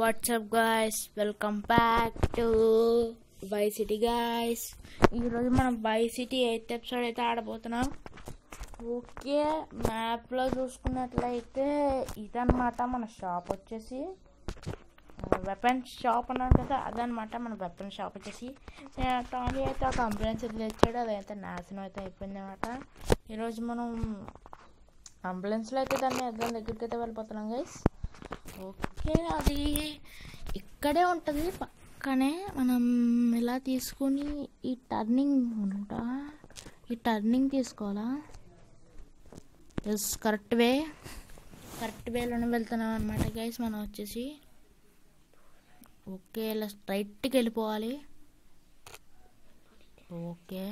What's up guys welcome back to Vice City guys ఈరోజు మనం by city eighth episode అయితే ఆడబోతున్నాం. Okay మ్యాప్లో చూసుకున్నట్లయితే ఇదనమాట మన షాప్ వచ్చేసి. వెపన్ షాప్ అన్నాను కదా అదనమాట మన వెపన్ షాప్ వచ్చేసి. టానీ అయితే ఒక అంబులెన్స్ అయితే తెచ్చాడు అదైతే నాశనం అయితే అయిపోయింది అనమాట ఈరోజు మనం అంబులెన్స్లో అయితే దాన్ని దాని దగ్గరికి అయితే వెళ్ళిపోతున్నాం గైస్ ఓకే. అది ఇక్కడే ఉంటుంది. పక్కనే మనం ఇలా తీసుకొని ఈ టర్నింగ్ ఉంటా ఈ టర్నింగ్ తీసుకోవాలా? ఎస్ కరెక్ట్ వే కరెక్ట్ వేలోనే వెళ్తున్నాం అనమాట గైస్ మనం వచ్చేసి. ఓకే ఇలా స్ట్రైట్కి వెళ్ళిపోవాలి. Okay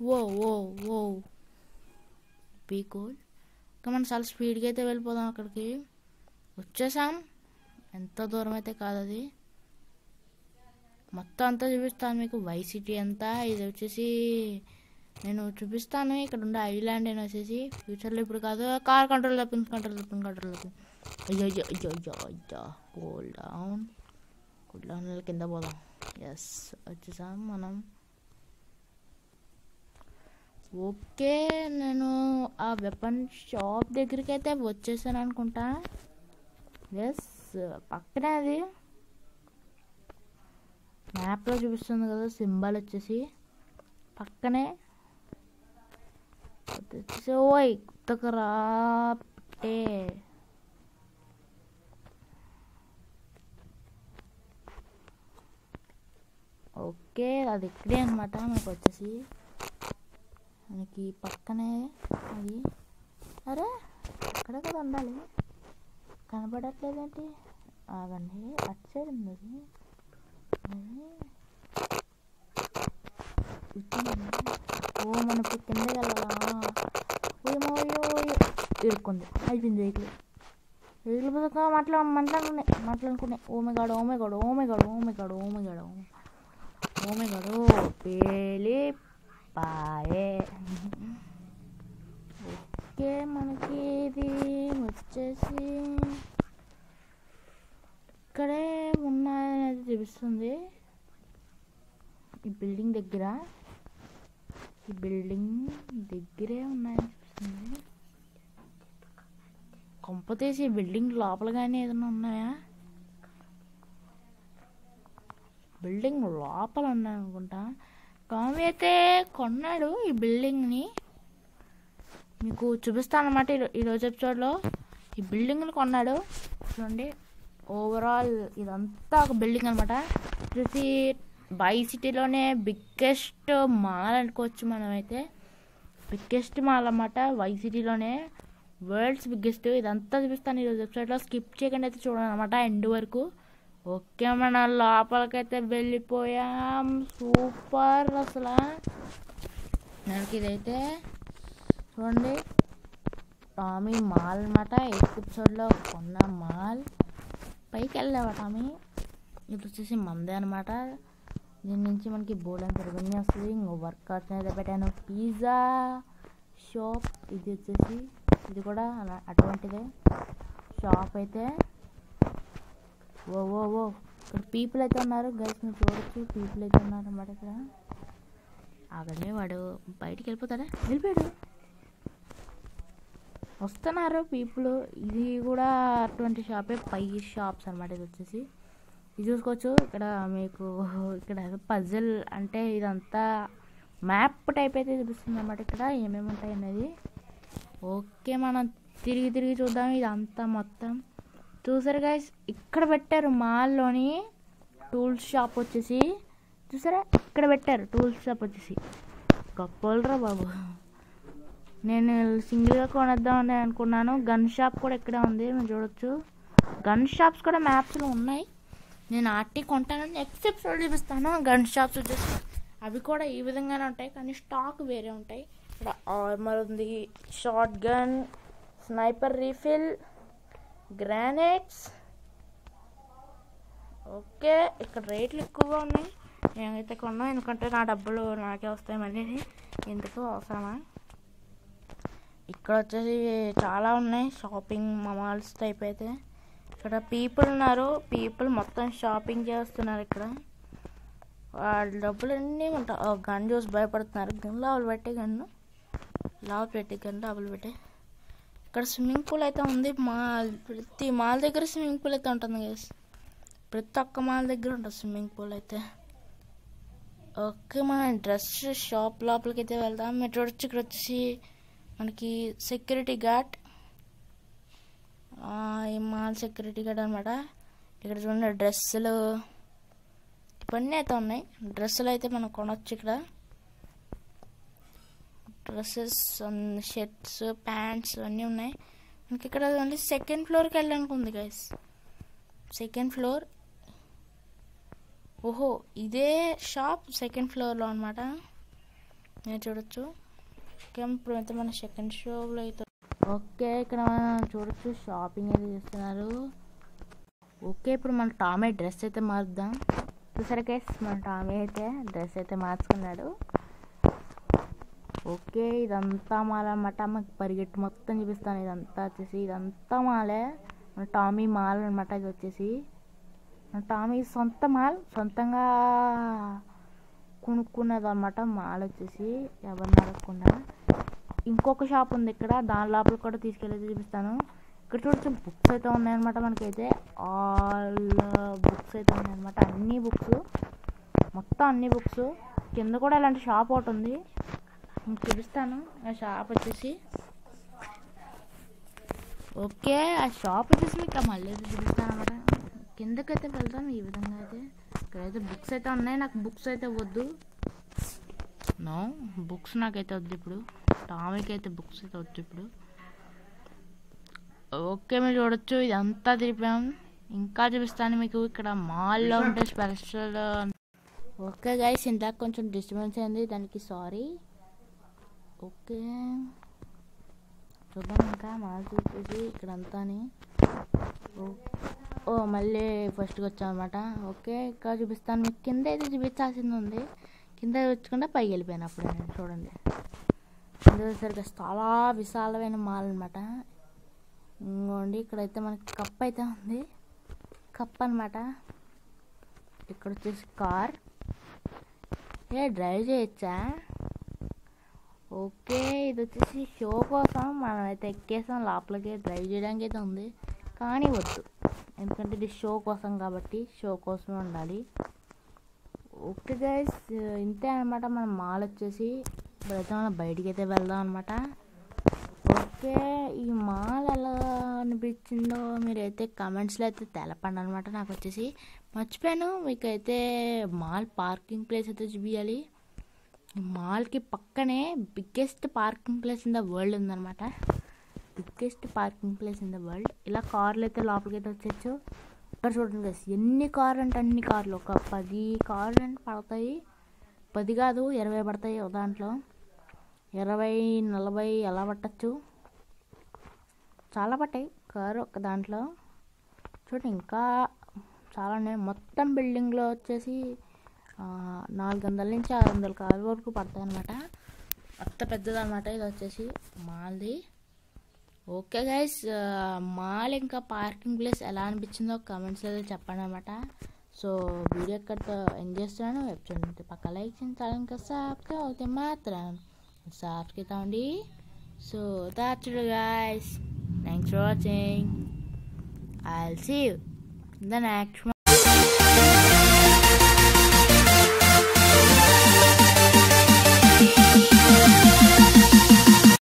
oh oh oh be cool ఇంకా మనం చాలా స్పీడ్గా అయితే వెళ్ళిపోదాం అక్కడికి. వచ్చేసాం. ఎంత దూరం అయితే కాదు అది. మొత్తం అంతా చూపిస్తాను మీకు. వై సిటీ అంతా. ఇది వచ్చేసి నేను చూపిస్తాను. ఇక్కడ ఉండే ఐలాండ్ అని వచ్చేసి. ఫ్యూచర్లో ఇప్పుడు కాదు. కార్ కంట్రోల్ తప్పింది. కంట్రోల్ తప్పింది. కంట్రోల్ తప్పింది. అయ్యో అయ్యో అయ్యో అయ్యో అయ్యో. కూల్ డౌన్ కూల్ డౌన్ కింద పోదాం. ఎస్ వచ్చేసాం మనం. ఓకే నేను ఆ వెపన్ షాప్ దగ్గరికి అయితే వచ్చేసాను అనుకుంటా. ఎస్ పక్కనే అది. మ్యాప్లో చూపిస్తుంది కదా సింబల్ వచ్చేసి. పక్కనే. వచ్చేసి ఓయ్ గుర్తుకు రాటే ఓకే అది ఇక్కడే అనమాట మనకు వచ్చేసి మనకి పక్కనే అది అరే అక్కడ కదా ఉండాలి? కనబడట్లేదేంటి? ఆగండి అటు సైడ్ ఉంది. ఓ మన ఇప్పుడు కిందకి వెళ్ళాలా? ఓయమో ఇరుక్కుంది. అయిపోయింది వెహికల్ వెహికల్ పుస్తకం మాట్లా మాట్లాడుకునే మాట్లాడుకునే ఓమే గాడు ఓమే గాడు ఓమే గాడు ఓమే గాడు ఓమే గాడు గాడు. పేలి బాయే ఓకే మనకి ఇది వచ్చేసి ఇక్కడే ఉన్నాయనేది చూపిస్తుంది ఈ బిల్డింగ్ దగ్గర ఈ బిల్డింగ్ దగ్గరే ఉన్నాయని చూపిస్తుంది కొంపతేసి ఈ బిల్డింగ్ లోపల కానీ ఏదైనా ఉన్నాయా? బిల్డింగ్ లోపల ఉన్నాయనుకుంటా అనుకుంటా అయితే కొన్నాడు ఈ బిల్డింగ్ని. మీకు చూపిస్తాను అనమాట ఈరోజు ఎపిసోడ్లో. ఈ బిల్డింగ్ని కొన్నాడు. చూడండి ఓవరాల్ ఇదంతా ఒక బిల్డింగ్ అనమాట చూసి బై సిటీలోనే బిగ్గెస్ట్ మాల్ అనుకోవచ్చు మనమైతే. బిగ్గెస్ట్ మాల్ అనమాట వై సిటీలోనే. World's biggest. ఇదంతా చూపిస్తాను ఈరోజు వెబ్సైట్లో స్కిప్ చేయకుండా అయితే చూడండి అనమాట ఎండ్ వరకు. ఓకే మన లోపలికైతే వెళ్ళిపోయాం. సూపర్ అసలు. మనకి ఇదైతే చూడండి. టామీ మాల్ అనమాట ఎయిత్ ఎపిసోడ్లో కొన్న మాల్. పైకి వెళ్ళావా టామీ? ఇది వచ్చేసి మందే అనమాట దీని నుంచి మనకి బోర్డు అంత రెవెన్యూ వస్తుంది. ఇంకో వర్కౌట్స్ అయితే పెట్టాను. Pizza shop. ఇది వచ్చేసి ఇది కూడా అలా అటువంటిదే. షాప్ అయితే ఓ ఓ ఓ ఇక్కడ పీపుల్ అయితే ఉన్నారు. గైస్ మీరు చూడొచ్చు పీపుల్ అయితే ఉన్నారు అన్నమాట ఇక్కడ. ఆగండి వాడు బయటికి వెళ్ళిపోతాడా? వెళ్ళిపోయాడు. వస్తున్నారు పీపుల్ ఇది కూడా అటువంటి షాపే పై షాప్స్ అనమాట ఇది వచ్చేసి. ఇది చూసుకోవచ్చు. ఇక్కడ మీకు ఇక్కడ పజిల్ అంటే ఇదంతా మ్యాప్ టైప్ అయితే చూపిస్తుంది అనమాట ఇక్కడ. ఏమేమి ఉంటాయి అనేది. ఓకే మనం తిరిగి తిరిగి చూద్దాం. ఇదంతా మొత్తం. చూసారు గైస్ ఇక్కడ పెట్టారు మాల్లోని టూల్స్ షాప్ వచ్చేసి. చూసారా? ఇక్కడ పెట్టారు టూల్స్ షాప్ వచ్చేసి. గొప్పలరా బాబు. నేను సింగిల్గా కొనేద్దామని అనుకున్నాను. గన్ షాప్ కూడా ఇక్కడే ఉంది మీరు చూడొచ్చు. గన్ షాప్స్ కూడా మ్యాప్స్లో ఉన్నాయి. నేను ఆర్టీ కొంటాను నెక్స్ట్ ఎపిసోడ్ చూపిస్తాను. గన్ షాప్స్ వచ్చేసి అవి కూడా ఈ విధంగానే ఉంటాయి కానీ స్టాక్ వేరే ఉంటాయి. ఇక్కడ ఆర్మర్ ఉంది shotgun sniper refill grenades okay ఇక్కడ రేట్లు ఎక్కువగా ఉన్నాయి. నేనైతే కొన్నాం ఎందుకంటే నా డబ్బులు నాకే వస్తాయి మళ్ళీ. ఎందుకు అవసరమా? ఇక్కడ వచ్చేసి చాలా ఉన్నాయి షాపింగ్ మాల్స్ టైప్ అయితే. ఇక్కడ పీపుల్ ఉన్నారు పీపుల్ మొత్తం షాపింగ్ చేస్తున్నారు ఇక్కడ. వాళ్ళ డబ్బులు అన్నీ ఉంటాయి. గన్ చూసి భయపడుతున్నారు. గన్ లావులు పెట్టే గన్ను. లావు పెట్టి గన్ లోపల పెట్టే. ఇక్కడ స్విమ్మింగ్ పూల్ అయితే ఉంది. మాల్ ప్రతి మాల్ దగ్గర స్విమ్మింగ్ పూల్ అయితే ఉంటుంది గైస్ ప్రతి ఒక్క మాల్ దగ్గర ఉంటుంది స్విమ్మింగ్ పూల్ అయితే. ఓకే మన డ్రెస్ షాప్ లోపలికి అయితే వెళ్దాం. మీరు చూడొచ్చు ఇక్కడ వచ్చేసి మనకి సెక్యూరిటీ గార్డ్ ఈ మాల్ సెక్యూరిటీ గార్డ్ అనమాట ఇక్కడ చూడండి డ్రెస్సులు. ఇవన్నీ అయితే ఉన్నాయి. డ్రెస్సులు అయితే మనం కొనొచ్చు ఇక్కడ. డ్రెస్సెస్ షర్ట్స్ ప్యాంట్స్ అన్నీ ఉన్నాయి. మనకి ఇక్కడ ఓన్లీ సెకండ్ ఫ్లోర్కి వెళ్ళడానికి ఉంది గైస్ సెకండ్ ఫ్లోర్? ఓహో ఇదే షాప్ సెకండ్ ఫ్లోర్లో అనమాట నేను చూడొచ్చు. ఓకే ఇప్పుడు అయితే మన సెకండ్ షోలో అయితే ఓకే ఇక్కడ మనం చూడొచ్చు షాపింగ్ అయితే చేస్తున్నారు. ఓకే ఇప్పుడు మన టామే డ్రెస్ అయితే మారుద్దాం. చూసారా గైస్ మన టామీ అయితే డ్రెస్ అయితే మార్చుకున్నాడు. ఓకే ఇదంతా మాలన్నమాట. మాకు పరిగెట్టు మొత్తం చూపిస్తాను. ఇదంతా వచ్చేసి ఇదంతా మాలే. మన టామీ మాల్ అనమాట ఇది వచ్చేసి. మన టామీ సొంత మాల్ సొంతంగా కొనుక్కున్నది అనమాట మాల్ వచ్చేసి. ఎవరిని అడగకుండా. ఇంకొక షాప్ ఉంది ఇక్కడ. దాని లోపల కూడా తీసుకెళ్ళి చూపిస్తాను. ఇక్కడ చూడొచ్చు బుక్స్ అయితే ఉన్నాయన్నమాట మనకైతే. ఆల్ బుక్స్ అయితే ఉన్నాయన్నమాట. అన్ని బుక్స్. మొత్తం అన్ని బుక్స్. కింద కూడా ఇలాంటి షాప్ ఒకటి ఉంది. చూపిస్తాను ఆ షాప్ వచ్చేసి. ఓకే ఆ షాప్ వచ్చేసి మీకు మళ్ళీ అయితే చూపిస్తాను అనమాట కిందకైతే వెళ్తాం ఈ విధంగా అయితే. ఇక్కడైతే బుక్స్ అయితే ఉన్నాయి. నాకు బుక్స్ అయితే వద్దు. నో బుక్స్ నాకైతే వద్దు ఇప్పుడు. టామీకి అయితే బుక్స్ అయితే వద్దు ఇప్పుడు. ఓకే మీరు చూడొచ్చు. ఇదంతా తిరిపాం. ఇంకా చూపిస్తాను మీకు. ఇక్కడ మాల్లో ఉంటే స్పెషల్ ఓకే గైస్ ఇందాక కొంచెం డిస్టర్బెన్స్ అయింది. దానికి సారీ ఓకే. చూద్దాం ఇంకా మాల్ చూసేసి ఇక్కడ అంతాని ఓ మళ్ళీ ఫస్ట్కి వచ్చామన్నమాట ఓకే ఇక్కడ చూపిస్తాను మీకు. కింద అయితే చూపించాల్సింది ఉంది. కింద వచ్చకుండా పైకి వెళ్ళిపోయాను అప్పుడు నేను చూడండి. కింద వచ్చేసరికి చాలా విశాలమైన మాల్ అనమాట ఇంకోండి ఇక్కడైతే మనకి కప్ అయితే ఉంది. కప్ అనమాట ఇక్కడ వచ్చేసి కార్. ఏ డ్రైవ్ చేయొచ్చా? ఓకే ఇది వచ్చేసి షో కోసం మనం అయితే ఎక్కేసాం. లోపలికి డ్రైవ్ చేయడానికి అయితే ఉంది. కానీ వద్దు. ఎందుకంటే ఇది షో కోసం కాబట్టి షో కోసమే ఉండాలి. ఓకే గైస్ ఇంతే అనమాట మన మాల్ వచ్చేసి ఇప్పుడైతే మనం బయటికి అయితే వెళ్దాం అనమాట ఓకే ఈ మాల్ ఎలా అనిపించిందో మీరైతే కమెంట్స్లో అయితే తెలపండి అనమాట నాకు వచ్చేసి మర్చిపోయాను. మీకైతే మాల్ పార్కింగ్ ప్లేస్ అయితే చూపించాలి మాల్కి పక్కనే biggest parking place in the world ఉందన్నమాట. Biggest parking place in the world ఇలా కార్లు అయితే లోపలికి అయితే వచ్చేచ్చు ఇక్కడ చూడండి గస్ ఎన్ని కార్లు అంటే అన్ని కార్లు. ఒక పది కార్లు అంటే పడతాయి. పది కాదు ఇరవై పడతాయి ఒక దాంట్లో. ఇరవై నలభై ఎలా పట్టచ్చు. చాలా పట్టాయి కారు ఒక దాంట్లో. చూడండి ఇంకా చాలా ఉన్నాయి. మొత్తం బిల్డింగ్లో వచ్చేసి నాలుగు వందల నుంచి ఆరు వందల కాలు వరకు పడతాయి అనమాట అంత పెద్దదన్నమాట ఇది వచ్చేసి మాల్ది. ఓకే గైస్ మాల్ ఇంకా పార్కింగ్ ప్లేస్ ఎలా అనిపించిందో కమెంట్స్లో చెప్పండి అనమాట సో వీడియో ఎక్కడితో ఎంజాయ్ చేస్తున్నాను. వెబ్సైట్ నుంచి పక్క లైక్ చేయాలి ఇంకా సబ్స్క్రైబ్ అవుతే మాత్రం సబ్స్క్రైబ్ అవ్వండి so that's guys thanks for watching I see you the next